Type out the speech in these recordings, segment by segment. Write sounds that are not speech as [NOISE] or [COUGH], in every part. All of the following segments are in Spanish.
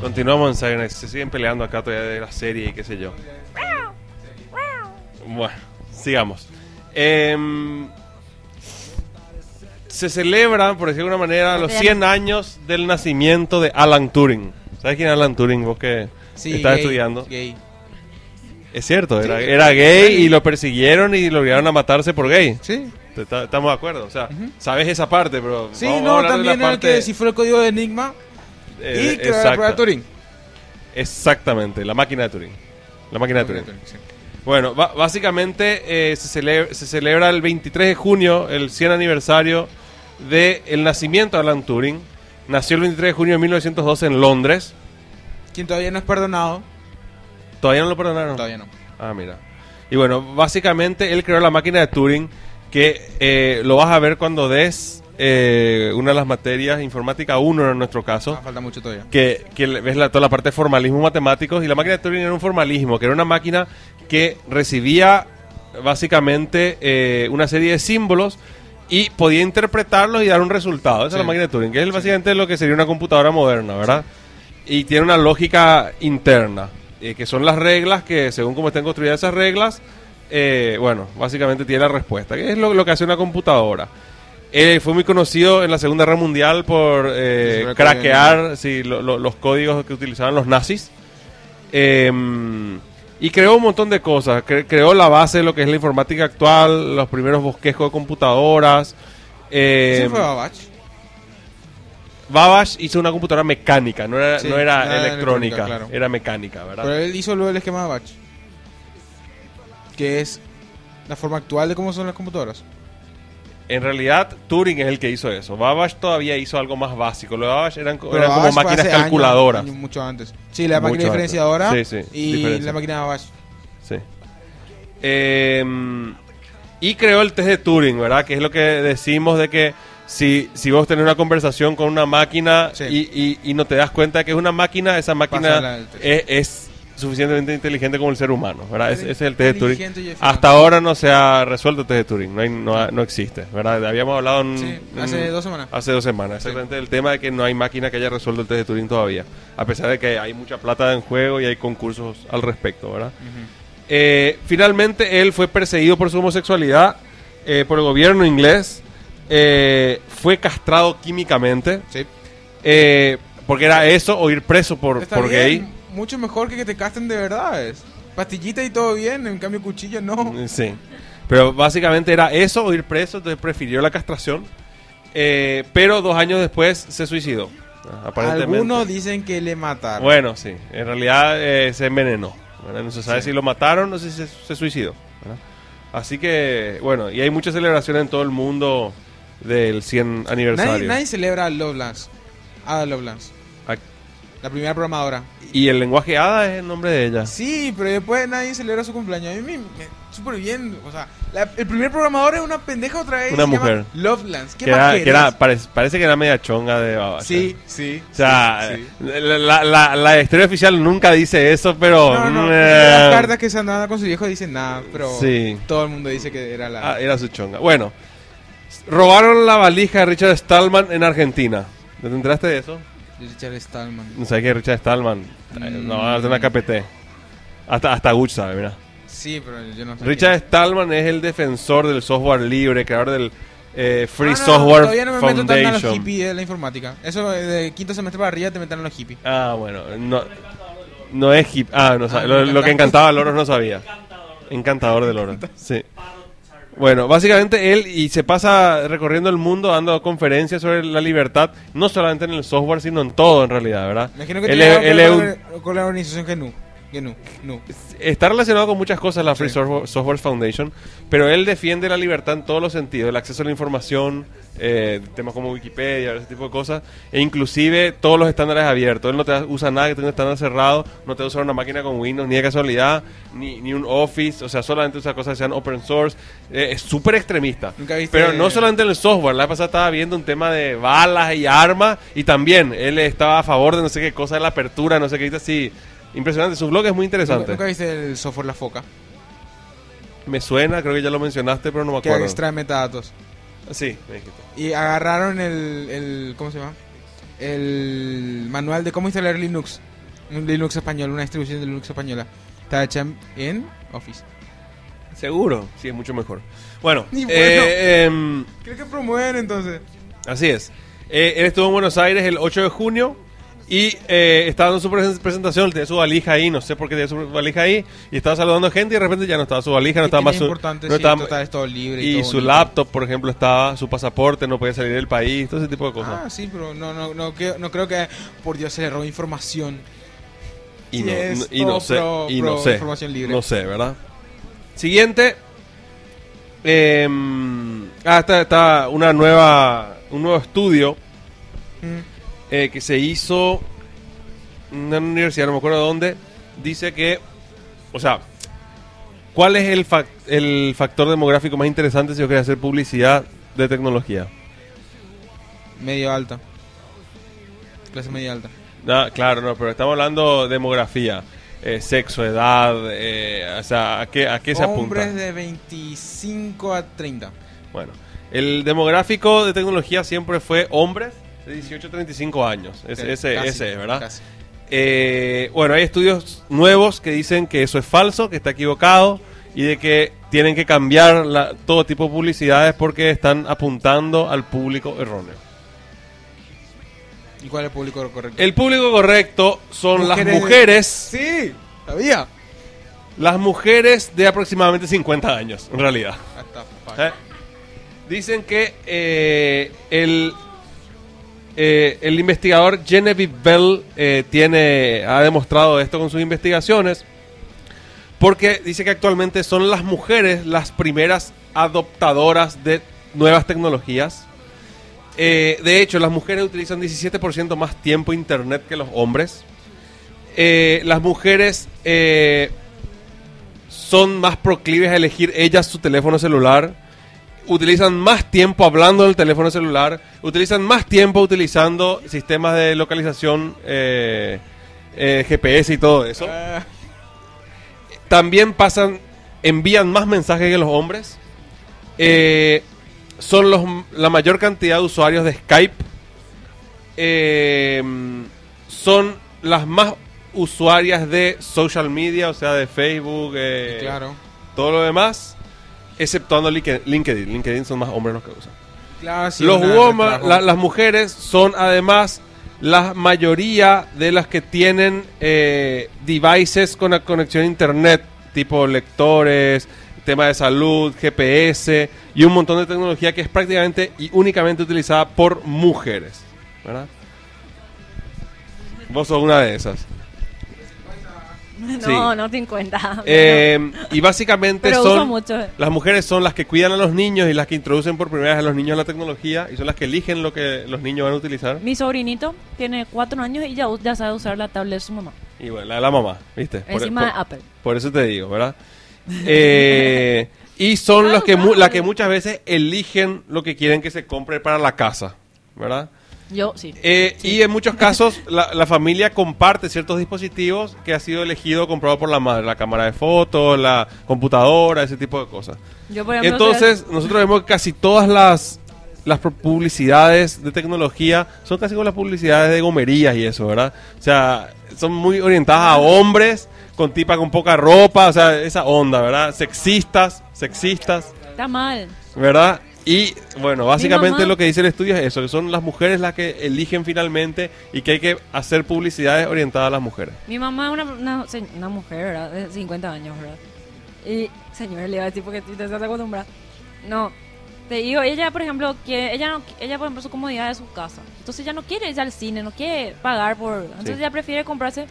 Continuamos en Cybernex. Se siguen peleando acá todavía de la serie y qué sé yo. Bueno, sigamos. Em, se celebra, por decirlo de alguna manera, los 100 años del nacimiento de Alan Turing. ¿Sabes quién es Alan Turing? Vos que Sí, estás gay, estudiando. Gay. Es cierto, era, era gay y lo persiguieron y lo obligaron a matarse por gay. Sí. Estamos de acuerdo. O sea, sabes esa parte, pero. Sí, vamos a no, hablar de la también el parte- que descifró el código de Enigma eh, y creó la prueba de Turing. Exactamente, la máquina de Turing. La máquina de Turing. Bueno, básicamente eh, se, celebra, se celebra el 23 de junio, el 100 aniversario del nacimiento de Alan Turing. Nació el 23 de junio de 1912 en Londres. Quien todavía no es perdonado, ¿Todavía no lo perdonaron? todavía no. Ah, mira. Y bueno, básicamente él creó la máquina de Turing que eh, lo vas a ver cuando des eh, una de las materias, informática 1 en nuestro caso. Ah, falta mucho todavía. que, que ves la, toda la parte de formalismo matemáticos y la máquina de Turing era un formalismo, que era una máquina que recibía básicamente eh, una serie de símbolos y podía interpretarlos y dar un resultado. Esa es la máquina de Turing, que es básicamente lo que sería una computadora moderna, ¿verdad? Y tiene una lógica interna, eh, que son las reglas que según cómo estén construidas esas reglas, eh, bueno, básicamente tiene la respuesta, que es lo, lo que hace una computadora. Eh, fue muy conocido en la Segunda Guerra Mundial por eh, Sí, craquear sí, lo- lo- los códigos que utilizaban los nazis. Eh, y creó un montón de cosas. Cre- creó la base de lo que es la informática actual, los primeros bosquejos de computadoras. Eh, ¿Ese fue Babbage? Babbage hizo una computadora mecánica, no era, Sí, no era electrónica, electrónica, claro. era mecánica, ¿verdad? Pero él hizo luego el esquema Babbage. Que es la forma actual de cómo son las computadoras. En realidad, Turing es el que hizo eso. Babbage todavía hizo algo más básico. Los Babbage eran, como Babbage máquinas calculadoras. años, mucho antes. Sí, la máquina antes. diferenciadora Sí, sí, y diferencia. la máquina de Babbage. Sí. Eh, y creó el test de Turing, ¿verdad? Que es lo que decimos de que si, si vos tenés una conversación con una máquina Sí. y, y- y no te das cuenta que es una máquina, esa máquina es, es suficientemente inteligente como el ser humano, ¿verdad? Ese, es el test de Turing. Hasta ahora no se ha resuelto el test de Turing, no, hay- no, no existe, ¿verdad? Habíamos hablado en, Sí, en- hace dos semanas. Hace dos semanas, exactamente el tema de que no hay máquina que haya resuelto el test de Turing todavía, a pesar de que hay mucha plata en juego y hay concursos al respecto, ¿verdad? Eh, finalmente él fue perseguido por su homosexualidad eh, por el gobierno inglés, eh, fue castrado químicamente, Sí. porque era eso o ir preso por, Está por bien, gay. Mucho mejor que que te casten de verdad. Es. Pastillita y todo bien, en cambio cuchillo no. Sí. Pero básicamente era eso o ir preso, entonces prefirió la castración. Eh, pero dos años después se suicidó. Aparentemente. Algunos dicen que le mataron. Bueno, sí. En realidad eh, se envenenó. ¿verdad? No se sabe Sí. si lo mataron o si se, se suicidó. ¿verdad? Así que, bueno, y hay muchas celebraciones en todo el mundo del 100 aniversario. nadie, nadie celebra a Lovelace. La primera programadora. Y el lenguaje ADA es el nombre de ella. Sí, pero después nadie celebra su cumpleaños. A mí me, me- súper bien. O sea, la- el primer programador es una pendeja otra vez. Una se llama mujer. Lovelance. ¿Qué Que más era, que era- parece, parece que era media chonga de Babacha. Sí, sí. O sea, sí, sí. La, la- la- la historia oficial nunca dice eso, pero... No, no, eh, las cartas que se andaban con su viejo dicen nada, pero Sí. todo el mundo dice que era la... Ah, era su chonga. Bueno, robaron la valija de Richard Stallman en Argentina. ¿Te enteraste de eso? Richard Stallman. No sabes que Richard Stallman. Mm. No, es una KPT. Hasta, hasta Gucci sabe, mira. Sí, pero yo no sé. Richard Stallman es el defensor del software libre, creador del eh, Free Ah, no, Software Todavía no me meto tanto en los Foundation. hippies de la informática. Eso de quinto semestre para arriba te meten en los hippies. Ah, bueno, no, no es hip. Ah, no sabe- Ah, lo, que encanta. encantaba a Loros no sabía. Encantador de Loros, sí. Bueno, básicamente él y se pasa recorriendo el mundo dando conferencias sobre la libertad, no solamente en el software, sino en todo en realidad, ¿verdad? Imagino que Él tiene él un- con la organización GNU. GNU. GNU. está relacionado con muchas cosas la Free Sí. Software, Software Foundation, pero él defiende la libertad en todos los sentidos, el acceso a la información, eh, temas como Wikipedia, ese tipo de cosas, e inclusive todos los estándares abiertos. Él no te usa nada que tenga un estándar cerrado, no te usa una máquina con Windows, ni de casualidad, ni, ni un Office, o sea, solamente usa cosas que sean open source. Eh, es súper extremista. Pero no solamente en el software, la vez pasada estaba viendo un tema de balas y armas, y también él estaba a favor de no sé qué cosa de la apertura, no sé qué, así. Impresionante, su blog es muy interesante. ¿Nunca viste el software La Foca? Me suena, creo que ya lo mencionaste, pero no me Que acuerdo. extrae metadatos. Sí, me dijiste. Y agarraron el, el. ¿Cómo se llama? el manual de cómo instalar Linux. Un Linux español, una distribución de Linux española. Está hecha en Office. Seguro, sí, es mucho mejor. Bueno, Y bueno. eh, em, Creo que promueven entonces. así es. Eh, él estuvo en Buenos Aires el 8 de junio y eh, estaba dando su presen- presentación, tenía su valija ahí, no sé por qué tenía su valija ahí, y estaba saludando gente y de repente ya no estaba su valija, no estaba más su... importante, no sí, estaba- total, es todo libre y y todo su bonito. laptop, por ejemplo, estaba, su pasaporte, no podía salir del país, todo ese tipo de cosas. Ah, sí, pero no, no, no, creo que por Dios se le robó información. y no, es no- y no sé, pro- y no sé, información libre. no sé, ¿verdad? Siguiente. em, ah, está, está una nueva, un nuevo estudio Mm. Eh, que se hizo en una universidad, no me acuerdo dónde, dice que, o sea, ¿cuál es el, el factor demográfico más interesante si yo quería hacer publicidad de tecnología? Medio alta. Clase media alta. Ah, claro, no, pero estamos hablando de demografía, eh, sexo, edad, eh, o sea, ¿a qué, a qué se apunta? Hombres de 25 a 30. Bueno, el demográfico de tecnología siempre fue hombres de 18 a 35 años. Es- Sí, ese, casi, ese, ¿verdad? casi. Eh, bueno, hay estudios nuevos que dicen que eso es falso, que está equivocado y de que tienen que cambiar la- todo tipo de publicidades porque están apuntando al público erróneo. ¿Y cuál es el público correcto? El público correcto son Mujeres las de- mujeres, Sí, sabía. las mujeres de aproximadamente 50 años, en realidad. ¿Eh? Dicen que eh, el, eh, el investigador Genevieve Bell eh, tiene, ha demostrado esto con sus investigaciones, porque dice que actualmente son las mujeres las primeras adoptadoras de nuevas tecnologías. Eh, de hecho, las mujeres utilizan 17% más tiempo Internet que los hombres. Las mujeres son más proclives a elegir ellas su teléfono celular, utilizan más tiempo hablando en el teléfono celular, utilizan más tiempo utilizando sistemas de localización eh, eh, GPS y todo eso. Ah, También pasan, envían más mensajes que los hombres. Eh, son los, la mayor cantidad de usuarios de Skype. Eh, son las más usuarias de social media, o sea, de Facebook, claro. todo lo demás, exceptuando Linke- LinkedIn. LinkedIn son más hombres los que usan. Claro, sí, los la- las mujeres son además la mayoría de las que tienen eh, devices con la conexión a internet, tipo lectores, tema de salud, GPS y un montón de tecnología que es prácticamente y únicamente utilizada por mujeres. ¿verdad? Vos sos una de esas. No, [LAUGHS] Sí. no 50. [LAUGHS] Eh, y básicamente pero son... mucho. Las mujeres son las que cuidan a los niños y las que introducen por primera vez a los niños la tecnología y son las que eligen lo que los niños van a utilizar. Mi sobrinito tiene cuatro años y ya, ya sabe usar la tablet de su mamá. Y bueno, la de la mamá, ¿viste? Encima por, de Apple. por eso te digo, ¿verdad? [LAUGHS] Eh, y son los que mu- las que muchas veces eligen lo que quieren que se compre para la casa, ¿verdad? Yo sí. Eh, Y en muchos casos [LAUGHS] la, la familia comparte ciertos dispositivos que ha sido elegido o comprado por la madre, la cámara de fotos, la computadora, ese tipo de cosas. Yo, por ejemplo, Entonces, nosotros vemos que casi todas las, las pu- publicidades de tecnología son casi como las publicidades de gomerías y eso, ¿verdad? O sea, son muy orientadas a hombres, con tipa con poca ropa, o sea, esa onda, ¿verdad? Sexistas, sexistas, está mal. ¿verdad? Y bueno, básicamente lo que dice el estudio es eso, que son las mujeres las que eligen finalmente y que hay que hacer publicidades orientadas a las mujeres. Mi mamá es una, una, una mujer, ¿verdad? De 50 años, ¿verdad? Y, señora, le iba a decir porque te estás acostumbrada. No, te digo, ella, por ejemplo, que ella, no, ella, por ejemplo, su comodidad de su casa. Entonces ella no quiere ir al cine, no quiere pagar por... Entonces Sí. ella prefiere comprarse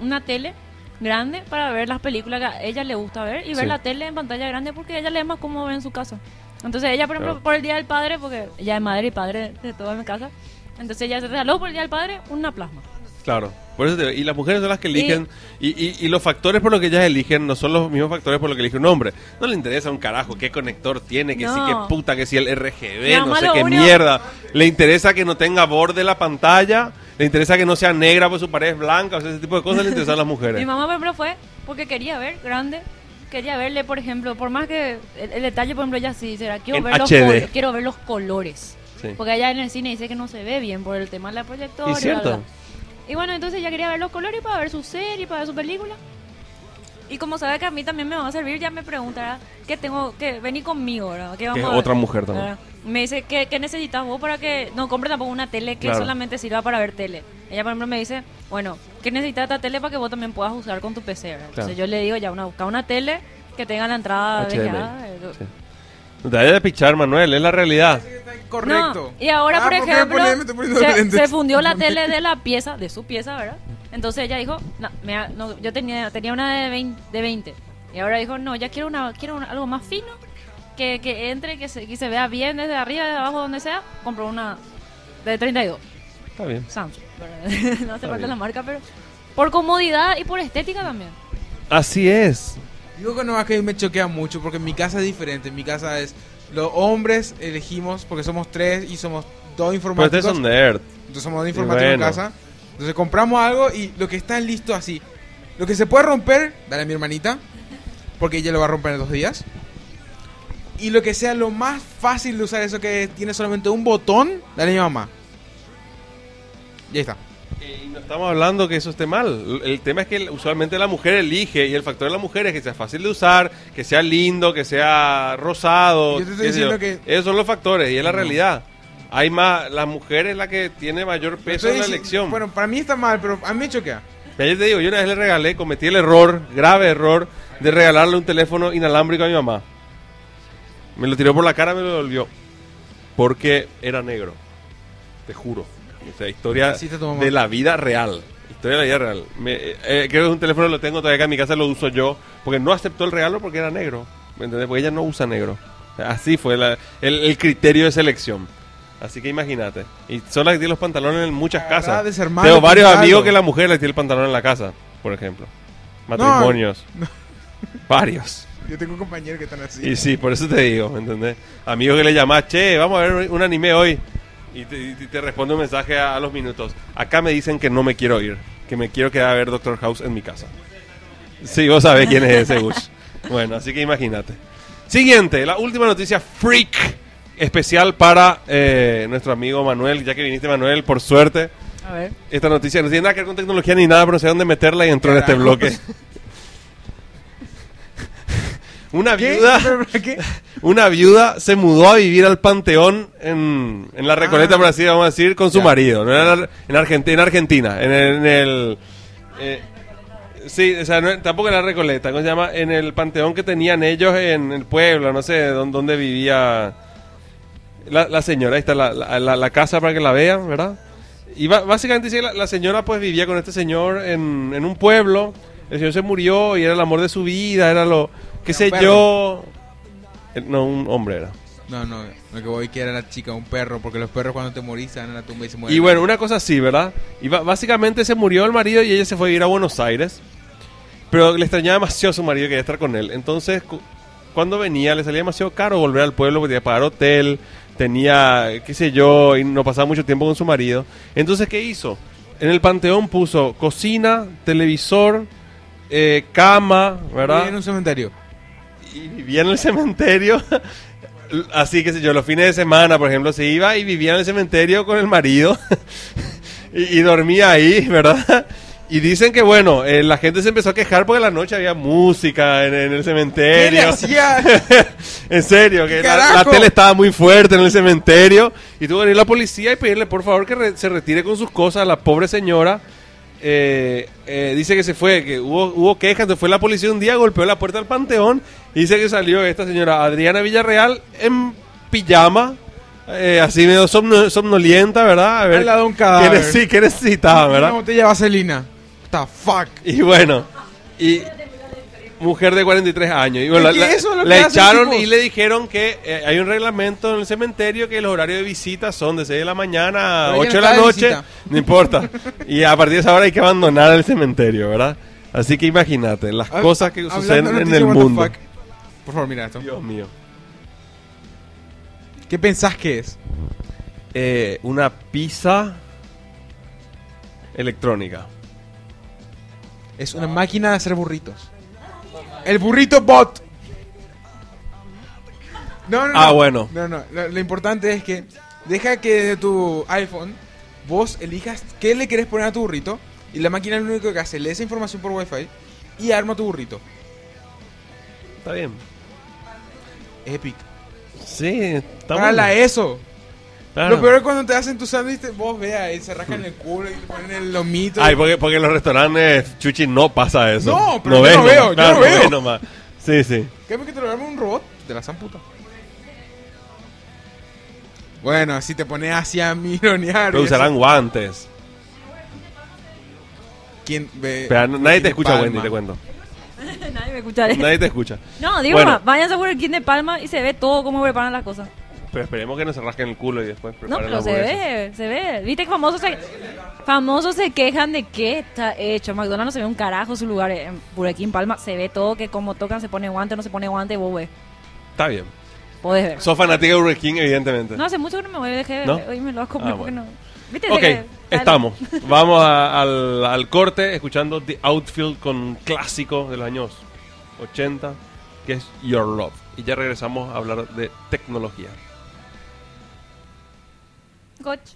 una tele grande para ver las películas que a ella le gusta ver y ver Sí. la tele en pantalla grande porque a ella le es más cómodo ver en su casa. Entonces ella, por ejemplo, Claro. por el Día del Padre, porque ella es madre y padre de todo en mi casa, entonces ella se regaló por el Día del Padre una plasma. Claro. Por eso te- y las mujeres son las que eligen. Y, y, y los factores por los que ellas eligen no son los mismos factores por los que elige un hombre. No le interesa un carajo qué conector tiene, que sí, No. qué puta, que si el RGB, no mamá sé qué único- mierda. Le interesa que no tenga borde la pantalla. Le interesa que no sea negra pues su pared es blanca. O sea, ese tipo de cosas le interesan a las [LAUGHS] mujeres. Mi mamá, por ejemplo, fue porque quería ver grande. Quería verle, por ejemplo, por más que el, el detalle, por ejemplo, ella sí será, quiero En ver, los col- quiero ver los colores. Sí. Porque allá en el cine dice que no se ve bien por el tema de la proyectora. Y bla, cierto. bla, bla. Y bueno, entonces ella quería ver los colores para ver su serie, para ver su película. Y como sabe que a mí también me va a servir, ya me preguntará que tengo que venir conmigo, ¿verdad? ¿Qué Que es a otra mujer también. ¿Verdad? Me dice, ¿qué, qué necesitas vos para que no compre tampoco una tele que Claro. solamente sirva para ver tele? Ella, por ejemplo, me dice, bueno, ¿qué necesitas esta tele para que vos también puedas usar con tu PC? ¿verdad? Entonces yo le digo, ya, una, busca una tele que tenga la entrada HDMI. VGA. eh, Sí. No te vayas pichar, Manuel, es la realidad. Correcto. No, y ahora, Ah, por ¿por qué me ejemplo, se, fundió la [LAUGHS] tele de la pieza, de su pieza, ¿verdad? Entonces ella dijo, no, me ha- no, yo tenía, tenía una de 20, de 20. Y ahora dijo, no, ya quiero una quiero una- algo más fino, que, que entre, que se, que se vea bien desde arriba, desde abajo, donde sea. Compró una de 32, Está bien. Samsung. [LAUGHS] no hace falta la marca, pero por comodidad y por estética también. Así es. Digo que no, es que a mí me choquea mucho porque en mi casa es diferente. En mi casa es los hombres elegimos porque somos tres y somos dos Pero informáticos. ustedes son nerd. Entonces somos dos informáticos bueno. en casa. Entonces compramos algo y lo que está listo así. Lo que se puede romper, dale a mi hermanita. Porque ella lo va a romper en dos días. Y lo que sea lo más fácil de usar, eso que tiene solamente un botón, dale a mi mamá. Y ahí está. Y no estamos hablando que eso esté mal. El tema es que usualmente la mujer elige y el factor de la mujer es que sea fácil de usar, que sea lindo, que sea rosado. Yo te estoy diciendo que- Esos son los factores y es la No. realidad. Hay más, la mujer es la que tiene mayor peso en la elección. Bueno, para mí está mal, pero a mí me choquea. Pero yo te digo, yo una vez le regalé, cometí el error, grave error, de regalarle un teléfono inalámbrico a mi mamá. Me lo tiró por la cara, me lo devolvió. Porque era negro. Te juro. O sea, historia de la vida real. Historia de la vida real. Me, eh, creo que un teléfono lo tengo todavía que en mi casa lo uso yo. Porque no aceptó el regalo porque era negro. ¿Me entendés? Porque ella no usa negro. Así fue la- el, el criterio de selección. Así que imagínate. Y son las que tienen los pantalones en muchas La casas. Tengo varios amigos que la mujer le tiene el pantalón en la casa, por ejemplo. Matrimonios. Varios. Yo tengo compañeros que están así. Y sí, por eso te digo, ¿me entendés? Amigos que le llamás, che, vamos a ver un anime hoy. Y te, y te responde un mensaje a, a los minutos. Acá me dicen que no me quiero ir, que me quiero quedar a ver Doctor House en mi casa. Sí, vos sabés quién es ese Bush. [LAUGHS] Bueno, así que imagínate. Siguiente, la última noticia freak especial para eh, nuestro amigo Manuel, ya que viniste Manuel, por suerte. A ver. Esta noticia no tiene nada que ver con tecnología ni nada, pero no sé dónde meterla y entró en este bloque. [LAUGHS] Una ¿Qué? viuda, [LAUGHS] una viuda se mudó a vivir al panteón en, en la Recoleta, Ah. por así vamos a decir, con su Ya. marido. No era en, Ar- en Argentina, en Argentina, en el, en el, eh, sí, o sea, no- tampoco en la Recoleta, ¿cómo se llama? En el panteón que tenían ellos en el pueblo, no sé dónde, dónde vivía la, la señora. Ahí está la, la- la- casa para que la vean, ¿verdad? Y básicamente sí, la, la señora pues vivía con este señor en, en un pueblo. El señor se murió y era el amor de su vida, era lo, qué sé perro. yo. Eh, No, un hombre era. No, no, lo que voy que era la chica, un perro, porque los perros cuando te morís se van a la tumba y se mueren. Y bueno, una cosa así, ¿verdad? Y básicamente se murió el marido y ella se fue a ir a Buenos Aires. Pero le extrañaba demasiado a su marido, quería estar con él. Entonces, cu- cuando venía, le salía demasiado caro volver al pueblo porque tenía que pagar hotel, tenía, qué sé yo, y no pasaba mucho tiempo con su marido. Entonces, ¿qué hizo? En el panteón puso cocina, televisor, eh, cama, ¿verdad? en un cementerio. Y vivía en el cementerio. [LAUGHS] Así que yo, los fines de semana, por ejemplo, se iba y vivía en el cementerio con el marido [LAUGHS] y, y dormía ahí, ¿verdad? Y dicen que, bueno, eh, la gente se empezó a quejar porque la noche había música en, en el ¿Qué le cementerio. hacía? [LAUGHS] en serio, que la, tele estaba muy fuerte en el cementerio y tuvo que venir la policía y pedirle por favor que re- se retire con sus cosas. La pobre señora eh, eh, dice que se fue, que hubo, hubo quejas, entonces fue la policía un día, golpeó la puerta del panteón y dice que salió esta señora Adriana Villarreal en pijama. eh, así medio somno- somnolienta, ¿verdad? A ver, Al lado de un ¿qué cadáver. ne- sí, ¿qué necesitaba, Una verdad? botella de vaselina. The fuck. Y bueno, y mujer de 43 años. Y bueno, Es que la, eso es lo que la hacen, echaron y le dijeron que eh, hay un reglamento en el cementerio que los horarios de visita son de 6 de la mañana a Pero ella 8 de la de noche. No importa. Y a partir de esa hora hay que abandonar el cementerio, ¿verdad? Así que imagínate las Hab- cosas que suceden de en el mundo. Por favor, mira esto. Dios mío. ¿Qué pensás que es? Eh, una pizza electrónica. Es una máquina de hacer burritos. El burrito bot. No, no, Ah, no. bueno. No, no. Lo, lo importante es que deja que desde tu iPhone vos elijas qué le querés poner a tu burrito y la máquina lo único que hace, lee esa información por Wi-Fi y arma tu burrito. Está bien. Epic. Sí, está Para bueno. la ESO. Claro. Lo peor es cuando te hacen tu sándwich, vos veas, y se rascan el culo y te ponen el lomito. Ay, porque, porque en los restaurantes, Chuchi, no pasa eso. No, pero yo ves no nomás. veo, yo Claro, no veo. ves nomás. Sí, sí. ¿Qué que te lo un robot? De la zamputa. Bueno, así te pones así a mironear. Pero usarán así. guantes. ¿Quién ve? Pero nadie te escucha, palma. Wendy, te cuento. [LAUGHS] Nadie me escucha. Nadie te escucha. No, digo, Bueno. váyanse por el King de Palma y se ve todo cómo preparan las cosas. Pero esperemos que no se rasquen el culo y después No, preparen pero la se hamburguesa. ve, se ve. Viste que famosos se, famosos se quejan de que está hecho. McDonald's no se ve un carajo su lugar en Burger King Palma. Se ve todo que como tocan se pone guante, no se pone guante, vos ves. Está bien. Podés ver. Sos fanática de Burger King, evidentemente. No, hace mucho que no me voy, dejé, ¿No? hoy me lo a comer Ah, porque bueno. no. ¿Viste? Ok, que- estamos. Vamos a- al, al corte escuchando The Outfield con un clásico de los años 80, que es Your Love. Y ya regresamos a hablar de tecnología. Coach.